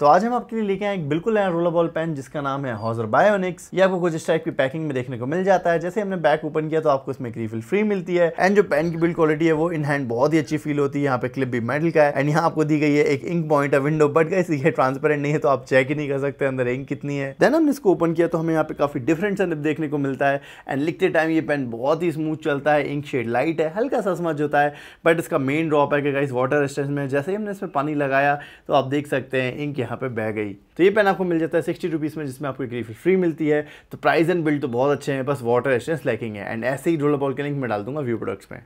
तो आज हम आपके लिए लेके आए एक बिल्कुल नया रोलर बॉल पेन जिसका नाम है हॉजर बायोनिक्स ये आपको कुछ इस टाइप की पैकिंग में देखने को मिल जाता है। जैसे हमने बैक ओपन किया तो आपको इसमें एक रिफिल फ्री मिलती है। एंड जो पेन की बिल्ड क्वालिटी है, वो इन हैंड बहुत ही अच्छी फील होती है। यहाँ पे क्लिप भी मेटल का है। एंड यहाँ आपको दी गई है एक इंक पॉइंट है विंडो बट गाइस ये ट्रांसपेरेंट नहीं है तो आप चेक ही नहीं कर सकते अंदर इंक कितनी है। देन हमने इसको ओपन किया तो हमें यहाँ पे काफ़ी डिफरेंट सा देखने को मिलता है। एंड लिखते टाइम ये पेन बहुत ही स्मूथ चलता है। इंक शेड लाइट है, हल्का सा समझ होता है। बट इसका मेन ड्रॉप है कि वाटर रेजिस्टेंस में जैसे ही हमने इसमें पानी लगाया तो आप देख सकते हैं इंक यहाँ पे बह गई। तो ये पेन आपको मिल जाता है सिक्सटी रुपीज़ में, जिसमें आपको एक रिफिल फ्री मिलती है। तो प्राइस एंड बिल्ड तो बहुत अच्छे हैं, बस वाटर एसेंस लैकिंग है। एंड ऐसे ही रोलर बॉल के लिंक मैं डाल दूँगा व्यू प्रोडक्ट्स में।